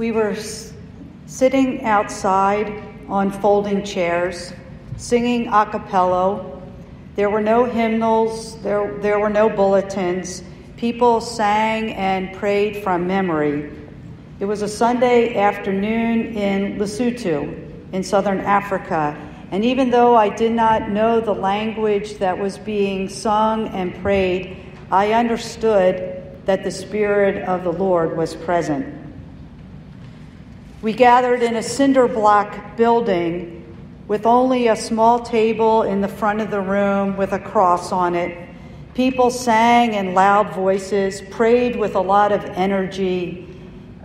we were sitting outside on folding chairs, singing a cappella. There were no hymnals, there, there were no bulletins. People sang and prayed from memory. It was a Sunday afternoon in Lesotho, in southern Africa. And even though I did not know the language that was being sung and prayed, I understood that the Spirit of the Lord was present. We gathered in a cinder block building with only a small table in the front of the room with a cross on it. People sang in loud voices, prayed with a lot of energy.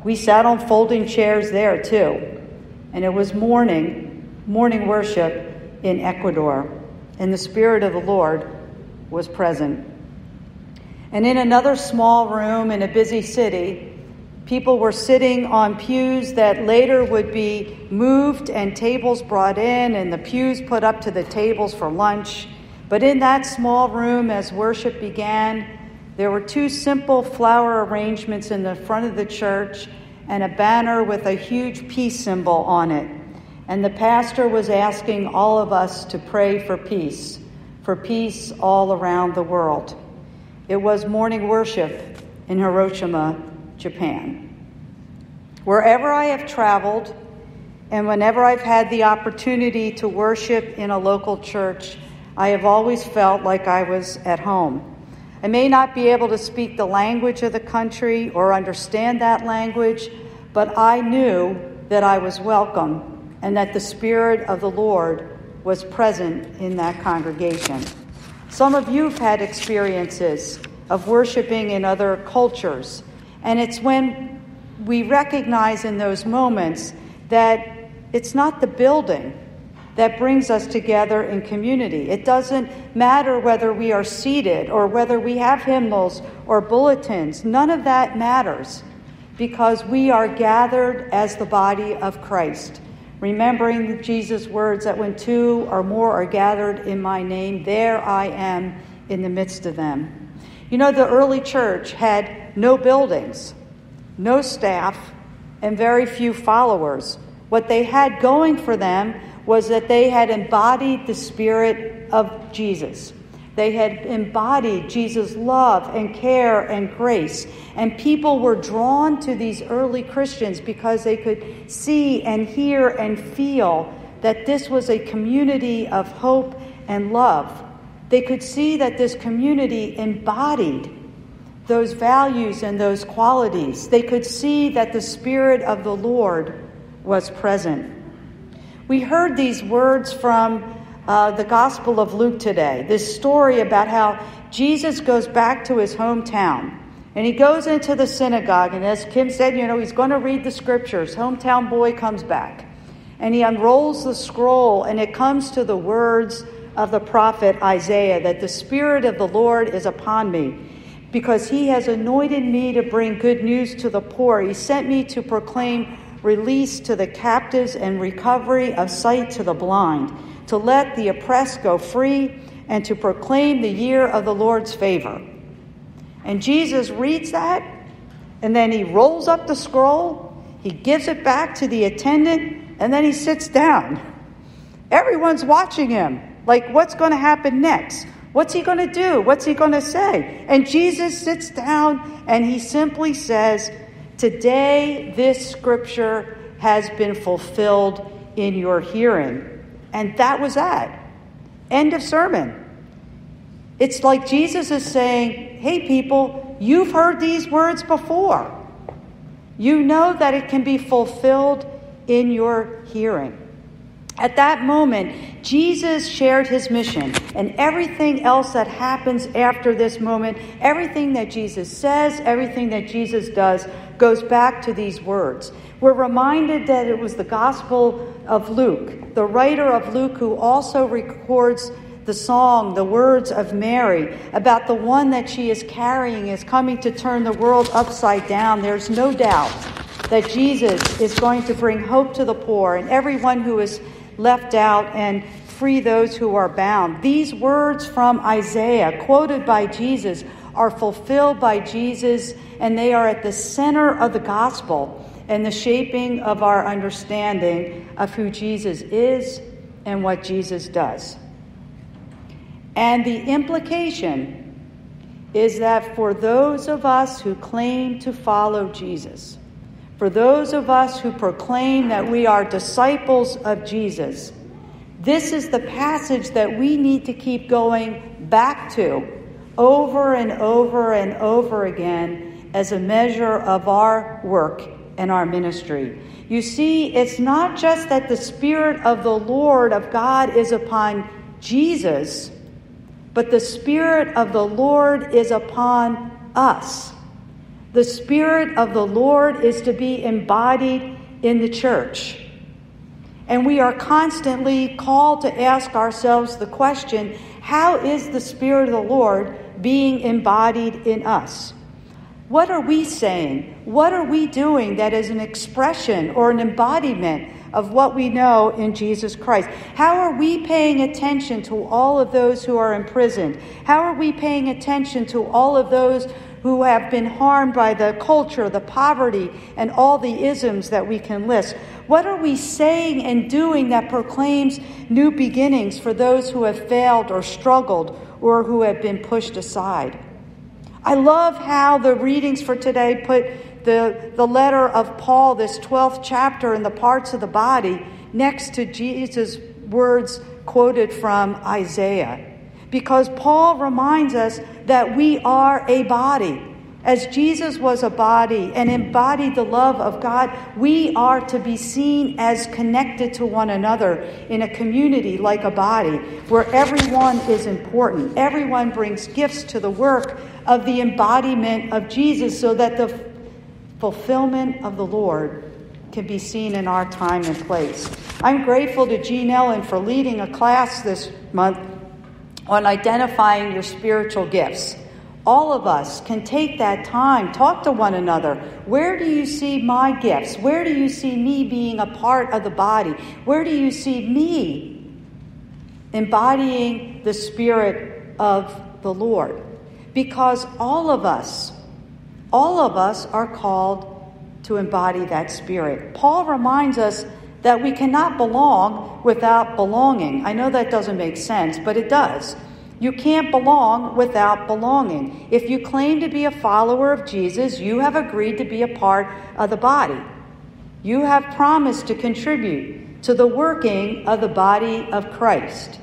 We sat on folding chairs there too. And it was morning, morning worship in Ecuador. And the Spirit of the Lord was present. And in another small room in a busy city, people were sitting on pews that later would be moved and tables brought in and the pews put up to the tables for lunch. But in that small room, as worship began, there were two simple flower arrangements in the front of the church and a banner with a huge peace symbol on it. And the pastor was asking all of us to pray for peace, for peace all around the world. It was morning worship in Hiroshima, Japan. Wherever I have traveled, and whenever I've had the opportunity to worship in a local church, I have always felt like I was at home. I may not be able to speak the language of the country or understand that language, but I knew that I was welcome and that the Spirit of the Lord was present in that congregation. Some of you have had experiences of worshiping in other cultures, and it's when we recognize in those moments that it's not the building that brings us together in community. It doesn't matter whether we are seated or whether we have hymnals or bulletins, none of that matters because we are gathered as the body of Christ remembering Jesus' words that when two or more are gathered in my name, there I am in the midst of them. You know, the early church had no buildings, no staff, and very few followers. What they had going for them was that they had embodied the Spirit of Jesus. They had embodied Jesus' love and care and grace. And people were drawn to these early Christians because they could see and hear and feel that this was a community of hope and love. They could see that this community embodied those values and those qualities. They could see that the Spirit of the Lord was present. We heard these words from uh, the Gospel of Luke today. This story about how Jesus goes back to his hometown. And he goes into the synagogue, and as Kim said, you know, he's going to read the scriptures. Hometown boy comes back. And he unrolls the scroll, and it comes to the words of the prophet Isaiah that the Spirit of the Lord is upon me, because he has anointed me to bring good news to the poor. He sent me to proclaim release to the captives and recovery of sight to the blind to let the oppressed go free, and to proclaim the year of the Lord's favor. And Jesus reads that, and then he rolls up the scroll, he gives it back to the attendant, and then he sits down. Everyone's watching him, like, what's going to happen next? What's he going to do? What's he going to say? And Jesus sits down and he simply says, Today this scripture has been fulfilled in your hearing. And that was that. End of sermon. It's like Jesus is saying, hey, people, you've heard these words before. You know that it can be fulfilled in your hearing. At that moment, Jesus shared his mission, and everything else that happens after this moment, everything that Jesus says, everything that Jesus does, goes back to these words. We're reminded that it was the Gospel of Luke, the writer of Luke, who also records the song, the words of Mary, about the one that she is carrying is coming to turn the world upside down. There's no doubt that Jesus is going to bring hope to the poor and everyone who is left out and free those who are bound. These words from Isaiah, quoted by Jesus, are fulfilled by Jesus and they are at the center of the gospel. and the shaping of our understanding of who Jesus is and what Jesus does. And the implication is that for those of us who claim to follow Jesus, for those of us who proclaim that we are disciples of Jesus, this is the passage that we need to keep going back to over and over and over again as a measure of our work and our ministry. You see, it's not just that the Spirit of the Lord of God is upon Jesus, but the Spirit of the Lord is upon us. The Spirit of the Lord is to be embodied in the church. And we are constantly called to ask ourselves the question how is the Spirit of the Lord being embodied in us? What are we saying? What are we doing that is an expression or an embodiment of what we know in Jesus Christ? How are we paying attention to all of those who are imprisoned? How are we paying attention to all of those who have been harmed by the culture, the poverty, and all the isms that we can list? What are we saying and doing that proclaims new beginnings for those who have failed or struggled or who have been pushed aside? I love how the readings for today put the, the letter of Paul, this 12th chapter, in the parts of the body next to Jesus' words quoted from Isaiah because Paul reminds us that we are a body. As Jesus was a body and embodied the love of God, we are to be seen as connected to one another in a community like a body where everyone is important. Everyone brings gifts to the work of the embodiment of Jesus so that the fulfillment of the Lord can be seen in our time and place. I'm grateful to Jean Ellen for leading a class this month on identifying your spiritual gifts. All of us can take that time, talk to one another. Where do you see my gifts? Where do you see me being a part of the body? Where do you see me embodying the Spirit of the Lord? Because all of us, all of us are called to embody that Spirit. Paul reminds us that we cannot belong without belonging. I know that doesn't make sense, but it does. You can't belong without belonging. If you claim to be a follower of Jesus, you have agreed to be a part of the body. You have promised to contribute to the working of the body of Christ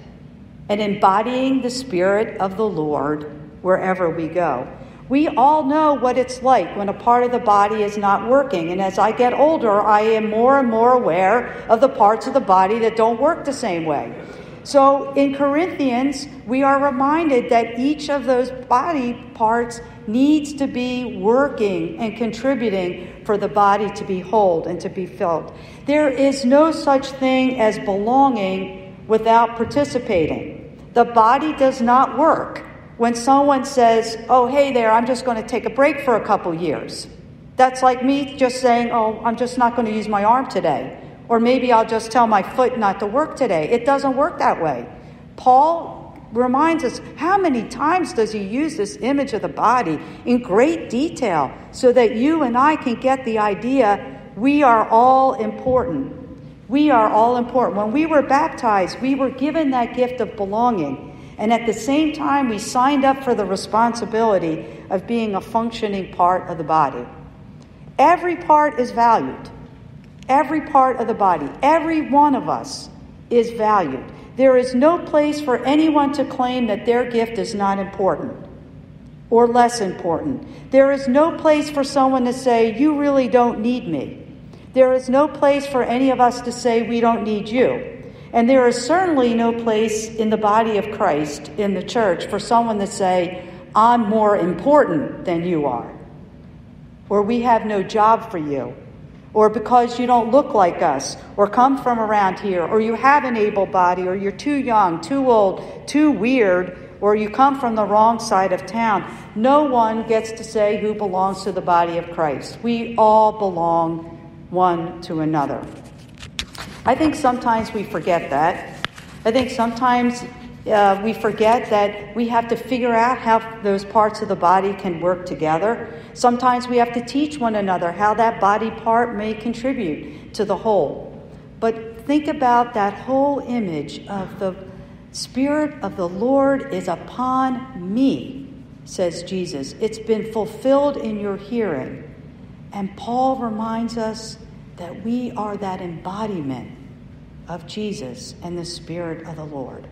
and embodying the Spirit of the Lord wherever we go. We all know what it's like when a part of the body is not working. And as I get older, I am more and more aware of the parts of the body that don't work the same way. So in Corinthians, we are reminded that each of those body parts needs to be working and contributing for the body to be whole and to be filled. There is no such thing as belonging without participating. The body does not work when someone says, Oh, hey there, I'm just going to take a break for a couple years. That's like me just saying, Oh, I'm just not going to use my arm today. Or maybe I'll just tell my foot not to work today. It doesn't work that way. Paul reminds us how many times does he use this image of the body in great detail so that you and I can get the idea we are all important. We are all important. When we were baptized, we were given that gift of belonging. And at the same time, we signed up for the responsibility of being a functioning part of the body. Every part is valued. Every part of the body, every one of us is valued. There is no place for anyone to claim that their gift is not important or less important. There is no place for someone to say, You really don't need me. There is no place for any of us to say, We don't need you. And there is certainly no place in the body of Christ, in the church, for someone to say, I'm more important than you are, or we have no job for you, or because you don't look like us, or come from around here, or you have an able body, or you're too young, too old, too weird, or you come from the wrong side of town. No one gets to say who belongs to the body of Christ. We all belong one to another. I think sometimes we forget that. I think sometimes Uh, we forget that we have to figure out how those parts of the body can work together. Sometimes we have to teach one another how that body part may contribute to the whole. But think about that whole image of the Spirit of the Lord is upon me, says Jesus. It's been fulfilled in your hearing. And Paul reminds us that we are that embodiment of Jesus and the Spirit of the Lord.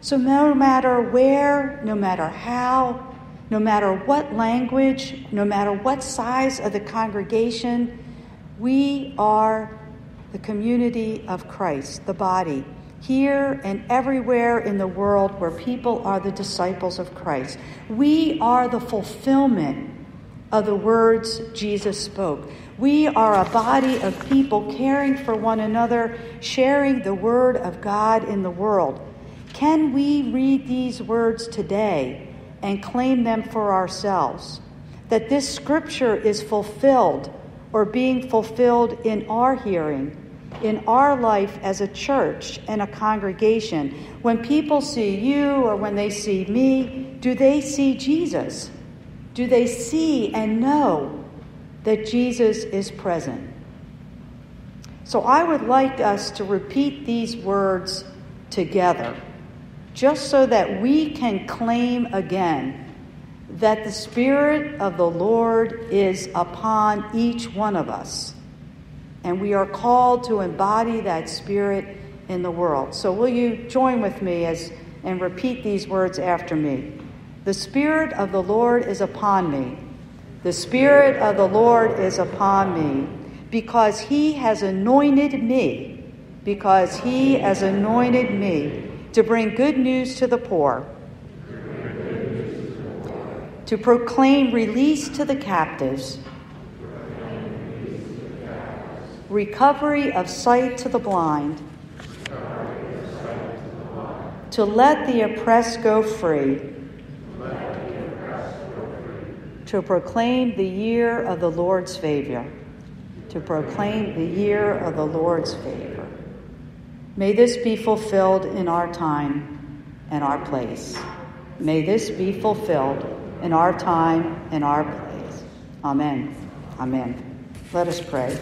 So, no matter where, no matter how, no matter what language, no matter what size of the congregation, we are the community of Christ, the body, here and everywhere in the world where people are the disciples of Christ. We are the fulfillment of the words Jesus spoke. We are a body of people caring for one another, sharing the word of God in the world. Can we read these words today and claim them for ourselves? That this scripture is fulfilled or being fulfilled in our hearing, in our life as a church and a congregation. When people see you or when they see me, do they see Jesus? Do they see and know that Jesus is present? So I would like us to repeat these words together just so that we can claim again that the Spirit of the Lord is upon each one of us. And we are called to embody that Spirit in the world. So, will you join with me as, and repeat these words after me? The Spirit of the Lord is upon me. The Spirit of the Lord is upon me because He has anointed me, because He has anointed me to bring good news to the poor, to proclaim release to the captives, recovery of sight to the blind, to let the oppressed go free, to proclaim the year of the Lord's favor, to proclaim the year of the Lord's favor. May this be fulfilled in our time and our place. May this be fulfilled in our time and our place. Amen. Amen. Let us pray.